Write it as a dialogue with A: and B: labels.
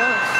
A: close.